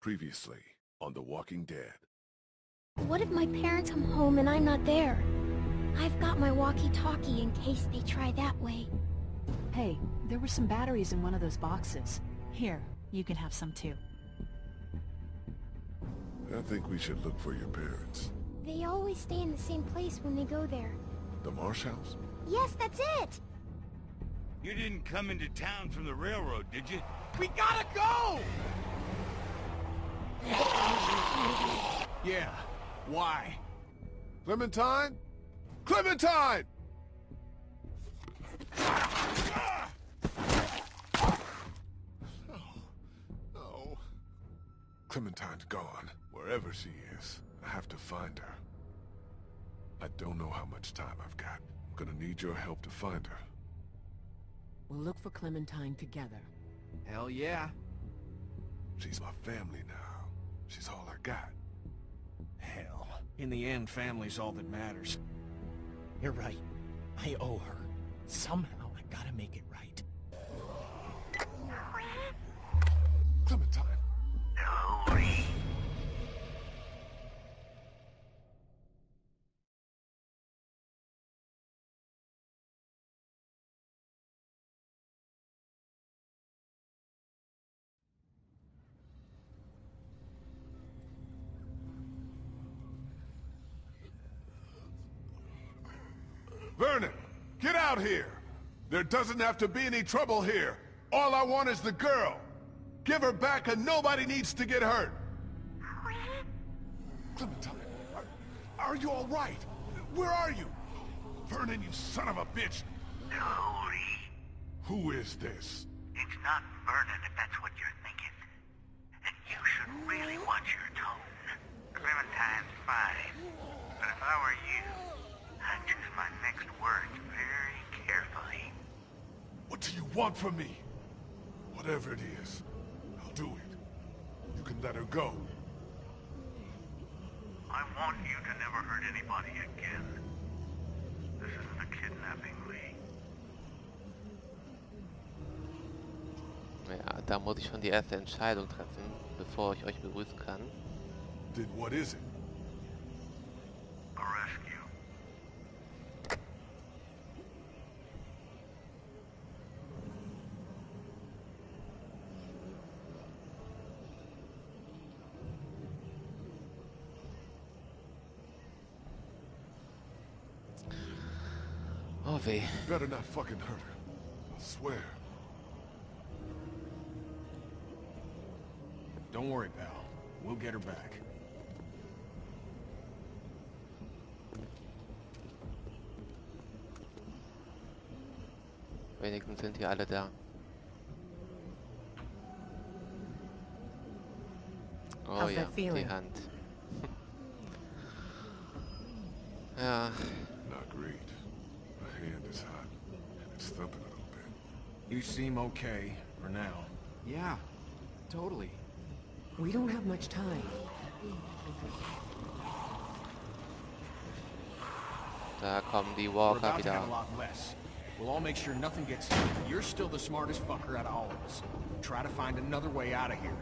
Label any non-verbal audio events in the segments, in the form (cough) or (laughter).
Previously on The Walking Dead. What if my parents come home and I'm not there? I've got my walkie-talkie in case they try that way. Hey, there were some batteries in one of those boxes. Here, you can have some too. I think we should look for your parents. They always stay in the same place when they go there. The Marsh House? Yes, that's it! You didn't come into town from the railroad, did you? We gotta go! Yeah. Why? Clementine? Clementine! No. No. Clementine's gone. Wherever she is, I have to find her. I don't know how much time I've got. I'm gonna need your help to find her. We'll look for Clementine together. Hell yeah. She's my family now. She's all I got. Hell. In the end, family's all that matters. You're right. I owe her. Somehow I gotta make it Vernon, get out here! There doesn't have to be any trouble here. All I want is the girl. Give her back and nobody needs to get hurt. Clementine, are, are you all right? Where are you? Vernon, you son of a bitch. Hurry! Who is this? It's not Vernon if that's what you're thinking. And you should really watch your tone. Clementine's fine. But if I were you, my next words very carefully. What do you want from me? Whatever it is, I'll do it. You can let her go. I want you to never hurt anybody again. This isn't a kidnapping, Lee. Ja, da muss ich schon die erste Entscheidung treffen, bevor ich euch begrüßen kann. Then what is it? A rescue. Oh weh. Better not fucking hurt her. I swear. Don't worry, pal. We'll get her back. Wenigstens sind die alle da. Oh How's ja, that feeling? die Hand. (laughs) ja, Not great. My is hot, and it's thumping a little bit. You seem okay, for now. Yeah, totally. We don't have much time. da kommen die We're Walker wieder. a lot less. We'll all make sure nothing gets... You're still the smartest fucker out of all of us. Try to find another way out of here.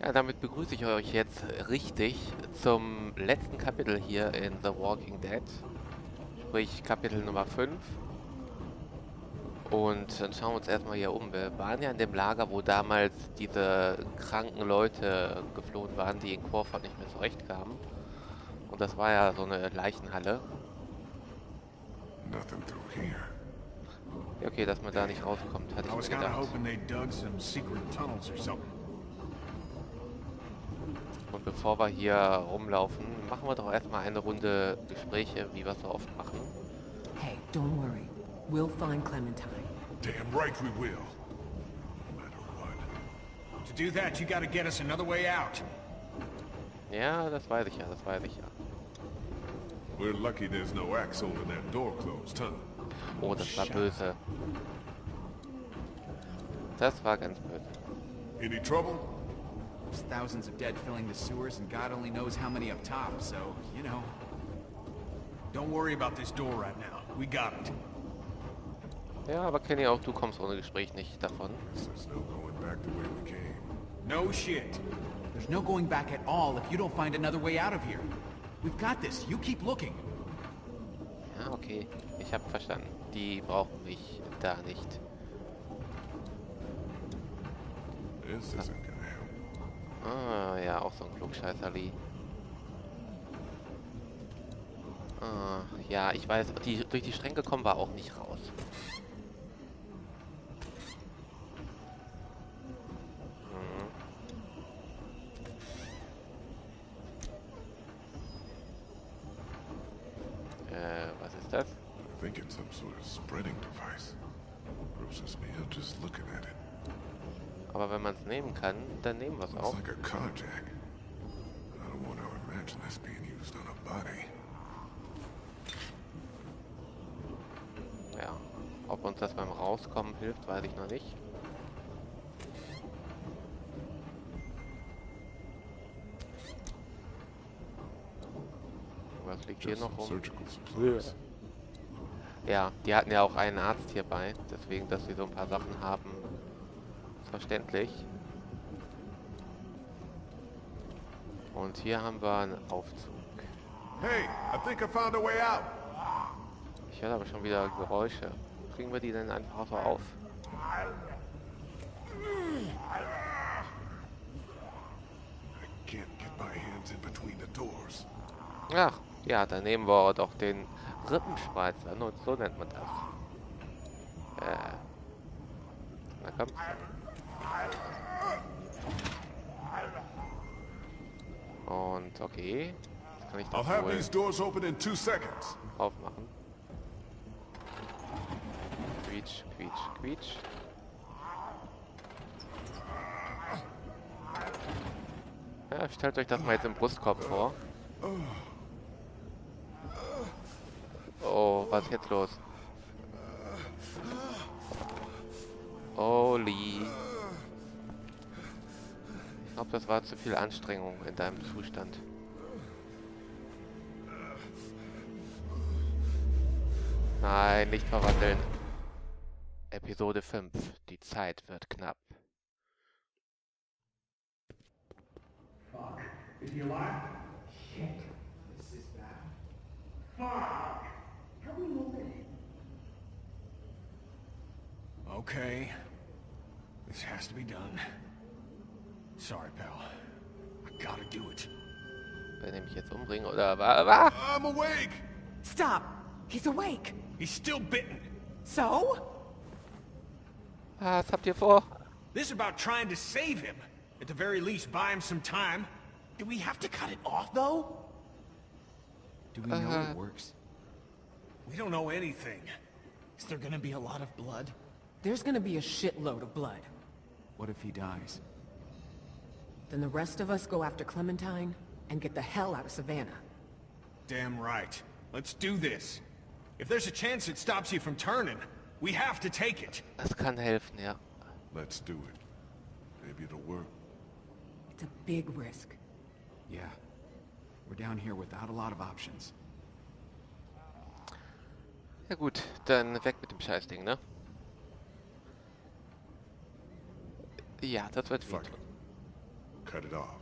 Ja, damit begrüße ich euch jetzt richtig zum letzten Kapitel hier in The Walking Dead. Sprich Kapitel Nummer 5. Und dann schauen wir uns erstmal hier um. Wir waren ja in dem Lager, wo damals diese kranken Leute geflohen waren, die in Crawford nicht mehr zurechtkamen. Und das war ja so eine Leichenhalle. Nothing through here. Ja, okay, dass man da nicht rauskommt, hatte ich mir gedacht. Und bevor wir hier rumlaufen, machen wir doch erstmal eine Runde Gespräche, wie wir es so oft machen. Hey, don't worry. We'll find Clementine. Damn right we will. No matter what. To do that, you gotta get us another way out. Ja, das weiß ich ja, das weiß ich ja. We're lucky there's no axe holding that door closed, huh? Oh, das war böse. Das war ganz böse. Any trouble? There's thousands of dead filling the sewers, and God only knows how many up top, so, you know. Don't worry about this door right now. We got it. Ja, aber Kenny, auch du kommst ohne Gespräch nicht davon. There's no going back the way we came. No shit. There's no going back at all if you don't find another way out of here. We've got this. You keep looking. Ja, okay. Ich habe verstanden. Die brauchen mich da nicht. This isn't gonna help. Ah, ja, auch so ein Klugscheißerli. Ah, ja, ich weiß, die, durch die Schränke kommen wir auch nicht raus. Mhm. Äh, was ist das? I think it's some sort of spreading device. Grosses me out just looking at it. Aber wenn man es nehmen kann, dann nehmen wir es Looks auch. like a car jack. I don't want to imagine this being used on a body. Ja. Ob uns das beim Rauskommen hilft, weiß ich noch nicht. Was liegt hier noch rum? Ja, die hatten ja auch einen Arzt hierbei, deswegen, dass sie so ein paar Sachen haben. Verständlich. Und hier haben wir einen Aufzug. Hey, I think I found a way out. Ich höre aber schon wieder Geräusche. Kriegen wir die denn einfach so auf? Ach, ja, dann nehmen wir doch den Rippenspreizer. Und so nennt man das. Äh. Na komm. Und okay. Jetzt kann ich I'll das have wohl these doors open in two seconds. aufmachen. Quietsch, quietsch, quietsch. Ja, stellt euch das mal jetzt im Brustkorb vor. Oh, was ist jetzt los? Oli. Glaube, das war zu viel Anstrengung in deinem Zustand. Nein, nicht verwandeln. Episode 5. Die Zeit wird knapp. Okay. This has to be done. Sorry, pal. I gotta do it. Will er mich jetzt umbringen oder wa? wa? I'm awake! Stop! He's awake! He's still bitten. So? Was habt ihr vor? This is about trying to save him. At the very least, buy him some time. Do we have to cut it off, though? Do we know it works? We don't know anything. Is there gonna be a lot of blood? There's gonna be a shitload of blood. What if he dies? Then the rest of us go after Clementine and get the hell out of Savannah. Damn right. Let's do this. If there's a chance it stops you from turning, we have to take it. Das kann helfen, ja. Let's do it. Maybe it'll work. It's a big risk. Yeah. We're down here without a lot of options. Ja gut, dann weg mit dem Scheißding, ne? Ja, das wird Fuck viel. It. Cut it off.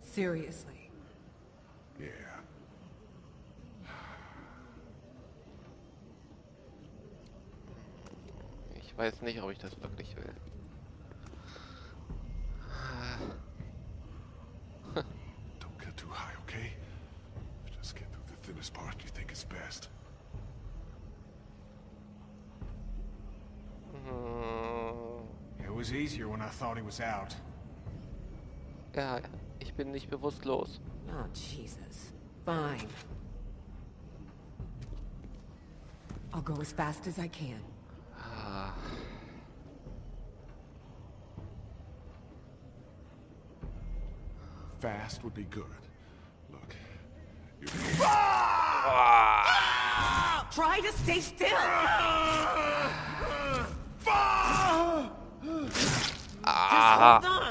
Seriously. Yeah. Ich weiß nicht, ob ich das wirklich will. Don't get too high, okay? Just get through the thinnest part you think is best. Hm, It was easier when I thought he was out. Ja, ich bin nicht bewusstlos. Oh, Jesus. Fine. I'll go as fast as I can. Ah. Fast would be good. Look. You ah! Ah! Try to stay still! Just hold on!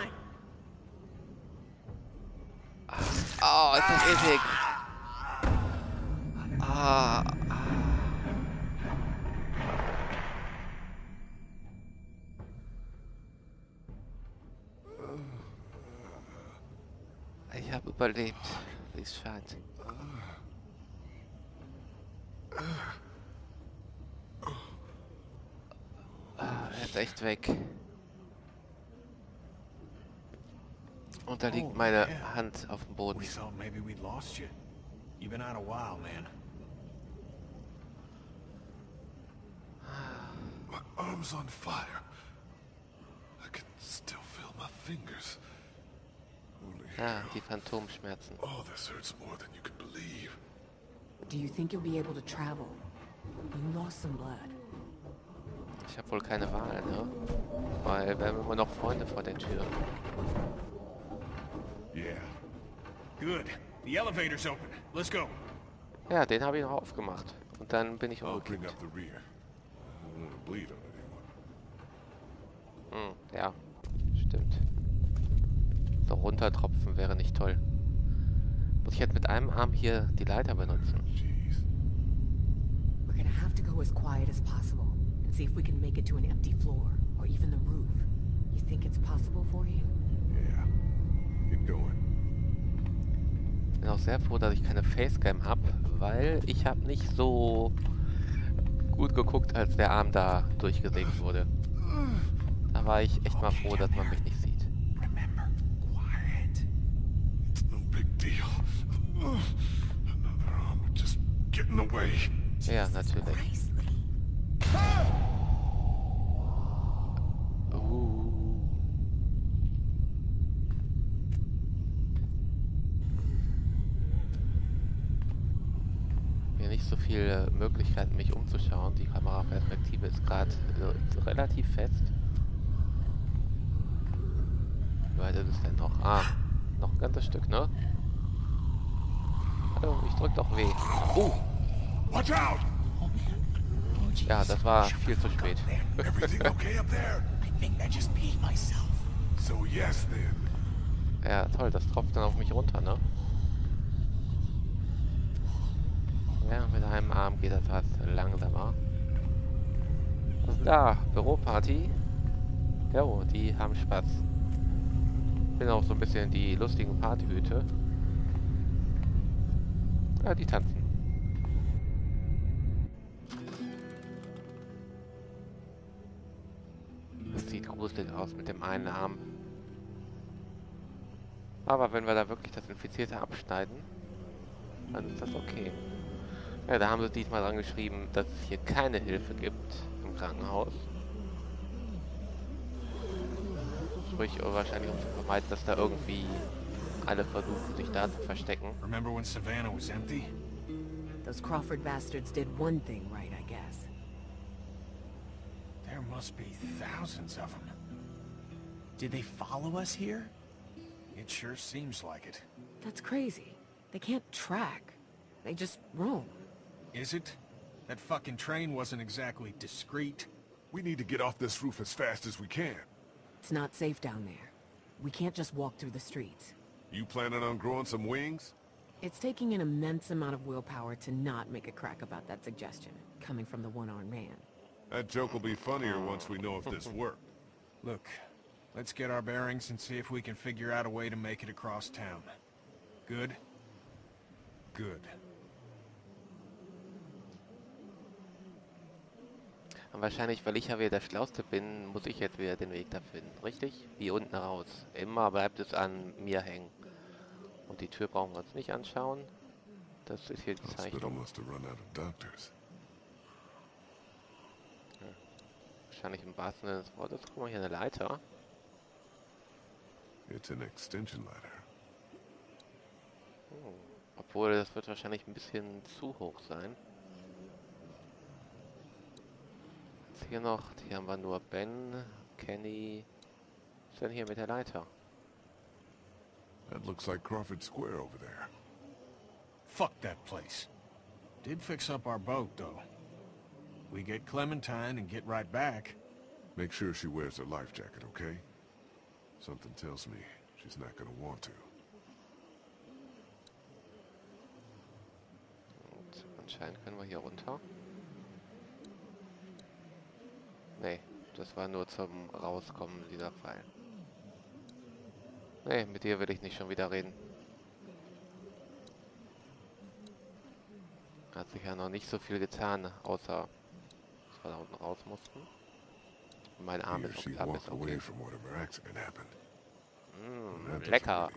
Ethik. Ah. Ich habe überlebt. Wie scheint. Ah, er ist echt weg. Und da liegt Oh, meine. Hand auf dem Boden. We thought maybe we'd lost you. You've been out a while, man. My arm's on fire. I can still feel my fingers. Hell. die Phantomschmerzen. Oh, this hurts more than you can believe. Do you think you'll be able to travel? You lost some blood. Ich habe wohl keine Wahl, ne? Weil wir haben immer noch Freunde vor der Tür. Yeah. Good. The elevator's open. Let's go. Ja, den habe ich noch aufgemacht. Und dann bin ich umgekippt. up the rear. I don't want to bleed on anyone. Hm, ja, stimmt. So runtertropfen wäre nicht toll. Muss ich jetzt mit einem Arm hier die Leiter benutzen? We're gonna have to go as quiet as possible and see if we can make it to an empty floor or even the roof. You think it's possible for you? Bin auch sehr froh, dass ich keine Facecam habe, weil ich habe nicht so gut geguckt, als der Arm da durchgesägt wurde. Da war ich echt mal froh, dass man mich nicht sieht. Remember, quiet. It's no big deal. Another arm would just get in the way. Ja, natürlich. Uh. Hier nicht so viele Möglichkeiten, mich umzuschauen. Die Kameraperspektive ist gerade relativ fest. Wie weit ist es denn noch? Ah, noch ein ganzes Stück, ne? Hallo, ich drück doch weh. Oh, Watch out! ja, das war viel zu spät. (laughs) Ja, toll, das tropft dann auf mich runter, ne? Ja, mit einem Arm geht das fast langsamer. Was ist da? Büroparty? Jo, die haben Spaß. Bin auch so ein bisschen die lustigen Partyhüte. Ja, die tanzen. Das sieht gruselig aus mit dem einen Arm. Aber wenn wir da wirklich das Infizierte abschneiden, dann ist das okay. Ja, da haben sie diesmal dran geschrieben, dass es hier keine Hilfe gibt im Krankenhaus. Sprich, wahrscheinlich um zu vermeiden, dass da irgendwie alle versuchen, sich da zu verstecken. Remember when Savannah was empty? Those Crawford bastards did one thing right, I guess. There must be thousands of them. Did they follow us here? It sure seems like it. That's crazy. They can't track. They just roam. Is it? That fucking train wasn't exactly discreet. We need to get off this roof as fast as we can. It's not safe down there. We can't just walk through the streets. You planning on growing some wings? It's taking an immense amount of willpower to not make a crack about that suggestion, coming from the one-armed man. That joke will be funnier once we know if this (laughs) worked. Look, let's get our bearings and see if we can figure out a way to make it across town. Good? Good. Und wahrscheinlich, weil ich ja wieder der Schlauste bin, muss ich jetzt wieder den Weg da finden. Richtig? Wie unten raus. Immer bleibt es an mir hängen. Und die Tür brauchen wir uns nicht anschauen. Das ist hier die of doctors. Wahrscheinlich im wahrsten Sinne des Wortes. Guck mal, hier eine Leiter. It's an extension ladder. Obwohl, das wird wahrscheinlich ein bisschen zu hoch sein. Hier noch, hier haben wir nur Ben, Kenny. Was ist denn hier mit der Leiter? That looks like Crawford Square over there. Fuck that place. Did fix up our boat, though. We get Clementine and get right back. Make sure she wears her life jacket, okay? Something tells me she's not gonna want to. Und anscheinend können wir hier runter. Nee, das war nur zum Rauskommen dieser Fall. Nee, mit dir will ich nicht schon wieder reden. Hat sich ja noch nicht so viel getan, außer dass wir da unten raus mussten. Mein Arm ist, schon Arm ist okay. Mmh, lecker.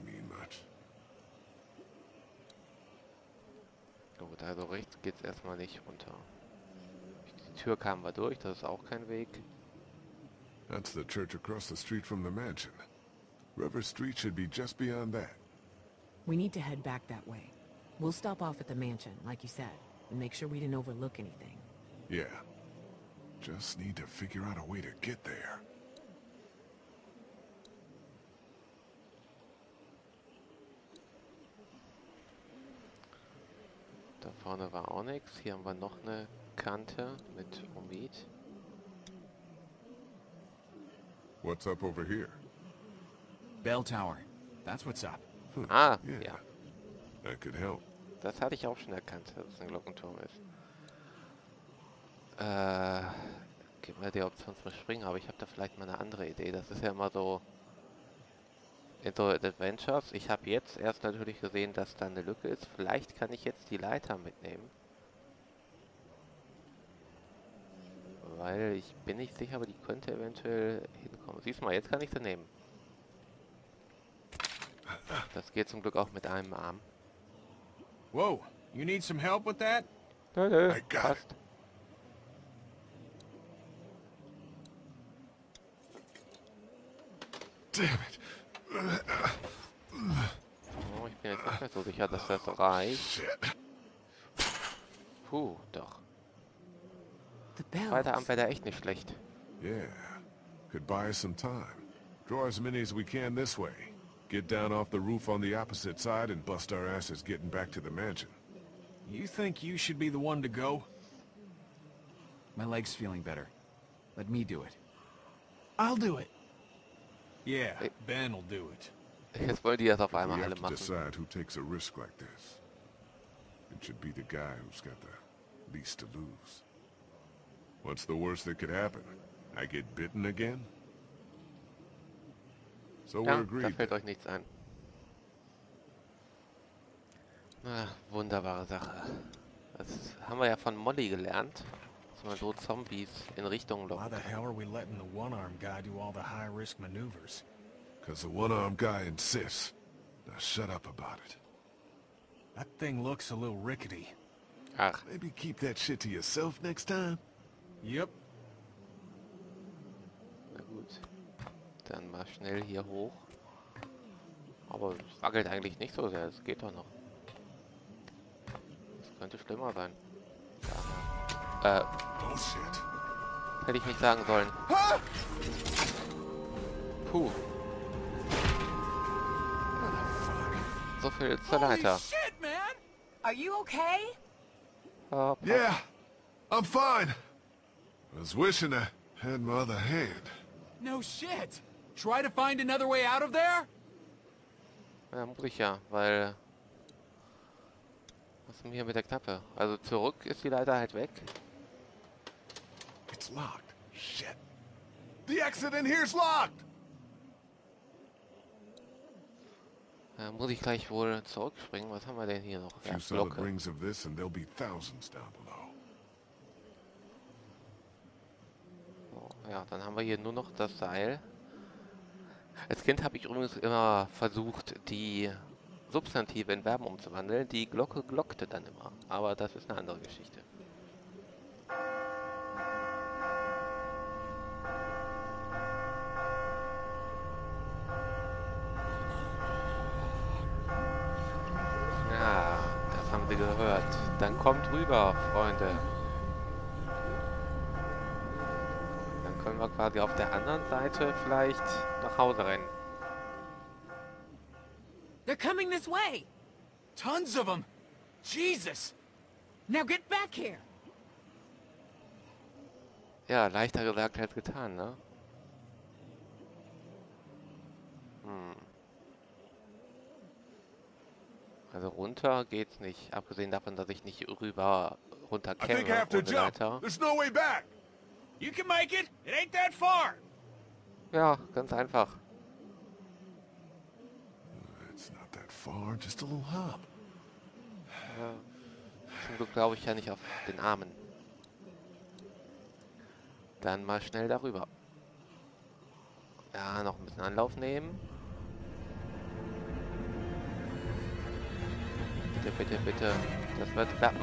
Gut, also rechts geht's erstmal nicht runter. Tür kamen wir durch, das ist auch kein Weg. That's the church across the street from the mansion. River Street should be just beyond that. We need to head back that way. We'll stop off at the mansion, like you said, and make sure we didn't overlook anything. Yeah. Just need to figure out a way to get there. Da vorne war auch nichts. Hier haben wir noch eine Kante mit Omid. What's up over here? Bell tower. That's what's up. Ah, Yeah. ja. That could help. Das hatte ich auch schon erkannt, dass es ein Glockenturm ist. Äh, gib mir die Option zum Springen, aber ich habe da vielleicht mal eine andere Idee. Das ist ja immer so in so Adventures. Ich habe jetzt erst natürlich gesehen, dass da eine Lücke ist. Vielleicht kann ich jetzt die Leiter mitnehmen. Weil ich bin nicht sicher, aber die könnte eventuell hinkommen. Siehst du mal, jetzt kann ich sie nehmen. Das geht zum Glück auch mit einem Arm. Whoa, you need some help with that? Nö, nö, passt. Damn it. Oh, ich bin jetzt nicht mehr so sicher, dass das reicht. Puh, doch. The bells. Zweiter Arm wäre echt nicht schlecht. Yeah. Could buy us some time. Draw as many as we can this way. Get down off the roof on the opposite side and bust our asses getting back to the mansion. You think you should be the one to go? My leg's feeling better. Let me do it. I'll do it. Yeah, Ben will do it. Jetzt wollen die das auf We einmal have alle to machen. decide who takes a risk like this. It should be the guy who's got the least to lose. What's the worst that could happen? I get bitten again? So Ja, we're da agreed. fällt euch nichts ein. Na, ah, wunderbare Sache. Das haben wir ja von Molly gelernt, dass man so Zombies in Richtung Why the hell are we letting the one-armed guy do all the high-risk maneuvers? Because the one-armed guy insists. Now shut up about it. That thing looks a little rickety. Ach, Maybe keep that shit to yourself next time? Yep. na gut. Dann mal schnell hier hoch. Aber es wackelt eigentlich nicht so sehr, es geht doch noch. Das könnte schlimmer sein. Ja. Äh, Oh shit. hätte ich nicht sagen sollen. Puh. So viel zur Leiter. shit, man! Are you okay? Ja, passt. Yeah, I'm fine. I was wishing I had my other hand. No shit! Try to find another way out of there? Ja, muss ich ja, weil... Was ist denn hier mit der Knappe? Also zurück ist die Leiter halt weg. It's locked. Shit. The exit in here's locked! Da muss ich gleich wohl zurückspringen. Was haben wir denn hier noch? A Ja, few solid Glocke. rings of this and there'll be thousands down below. Ja, dann haben wir hier nur noch das Seil. Als Kind habe ich übrigens immer versucht, die Substantive in Verben umzuwandeln. Die Glocke glockte dann immer. Aber das ist eine andere Geschichte. Ja, das haben Sie gehört. Dann kommt rüber, Freunde. Können wir quasi auf der anderen Seite vielleicht nach Hause rennen. They're coming this way! Tons of them! Jesus! Now get back here! Ja, leichter gesagt als getan, ne? Hm. Also runter geht's nicht, abgesehen davon, dass ich nicht rüber runter I think I have to jump. There's no way back. You can make it. It ain't that far. Ja, ganz einfach. It's not that far, just a little hop. zum Glück glaube ich ja nicht auf den Armen. Dann mal schnell darüber. Ja, noch ein bisschen Anlauf nehmen. Bitte, bitte, bitte. Das wird klappen.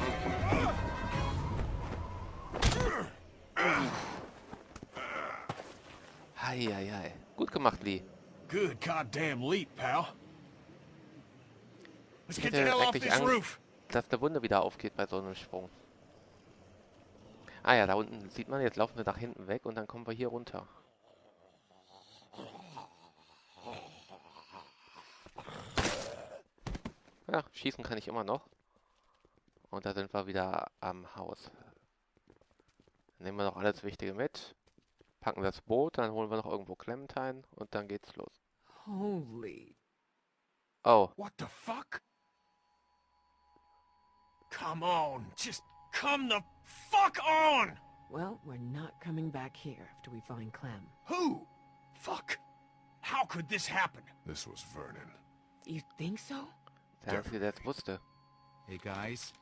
Heieiei. Gut gemacht, Lee. Good goddamn leap, pal. Ich hätte eigentlich Angst, dass der Wunde wieder aufgeht bei so einem Sprung. Ah ja, da unten sieht man, jetzt laufen wir nach hinten weg und dann kommen wir hier runter. Ja, schießen kann ich immer noch. Und da sind wir wieder am Haus. Nehmen wir noch alles Wichtige mit. Packen das Boot, dann holen wir noch irgendwo Clementine und dann geht's los. Holy... Oh, What the fuck? Come on, just come the fuck on! Well, we're not coming back here after we find Clem. Who? Fuck. How could this happen? This was Vernon. You think so? der Einzige, der es wusste. Hey guys,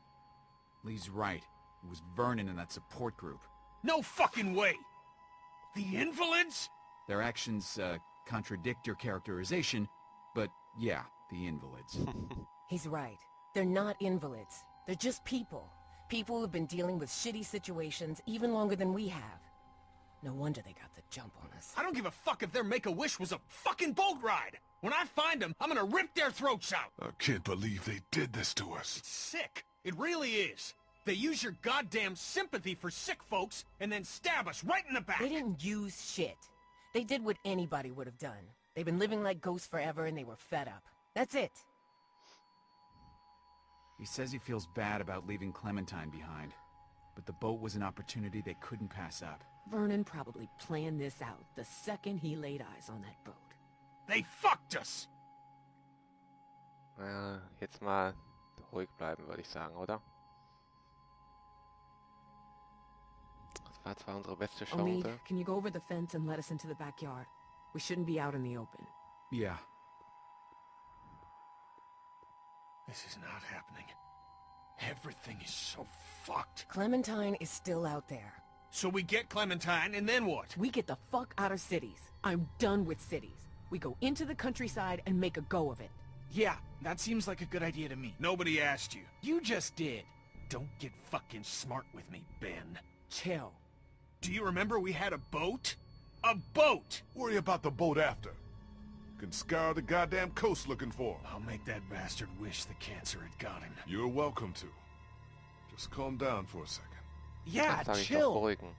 Lee's right. It was Vernon in that support group. No fucking way! The invalids? Their actions uh, contradict your characterization, but yeah, the invalids. (laughs) He's right. They're not invalids. They're just people. People who've been dealing with shitty situations even longer than we have. No wonder they got the jump on us. I don't give a fuck if their Make-A-Wish was a fucking boat ride! When I find them, I'm gonna rip their throats out! I can't believe they did this to us. Sick. It really is. They use your goddamn sympathy for sick folks and then stab us right in the back. They didn't use shit. They did what anybody would have done. They've been living like ghosts forever and they were fed up. That's it. he says he feels bad about leaving Clementine behind, but the boat was an opportunity they couldn't pass up. Vernon probably planned this out the second he laid eyes on that boat. They fucked us! Ja, jetzt mal ruhig bleiben, würde ich sagen, oder? War zwar unsere beste Omid, can you go over the fence and let us into the backyard? We shouldn't be out in the open. Yeah, This is not happening. Everything is so fucked. Clementine is still out there. So we get Clementine, and then what? We get the fuck out of cities. I'm done with cities. We go into the countryside and make a go of it. Yeah, that seems like a good idea to me. Nobody asked you. You just did. Don't get fucking smart with me, Ben. Chill. Do you remember we had a boat? A boat! Worry about the boat after. Can scour the goddamn coast looking for 'em. I'll make that bastard wish the cancer had got him. You're welcome to. Just calm down for a second. Yeah, Das sag ich doch chill. beruhigen.